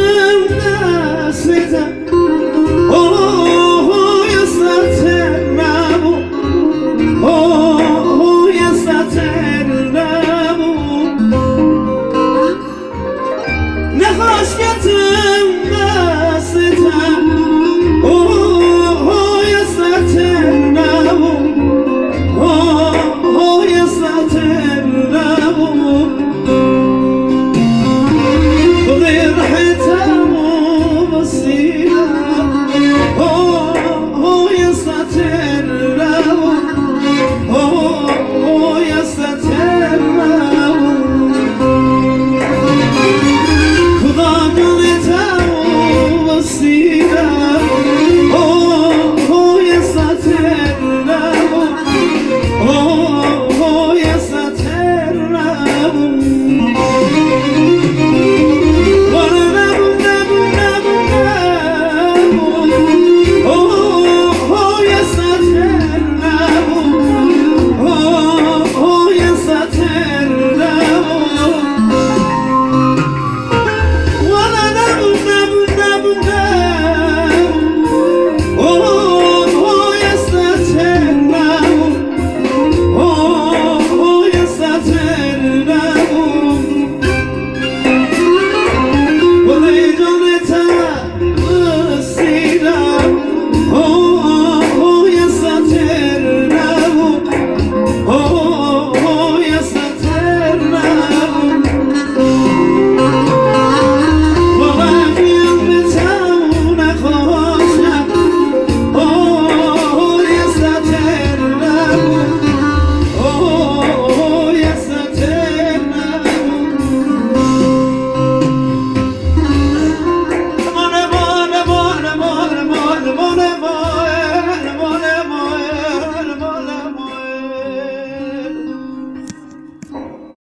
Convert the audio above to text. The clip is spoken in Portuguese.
não nas vezes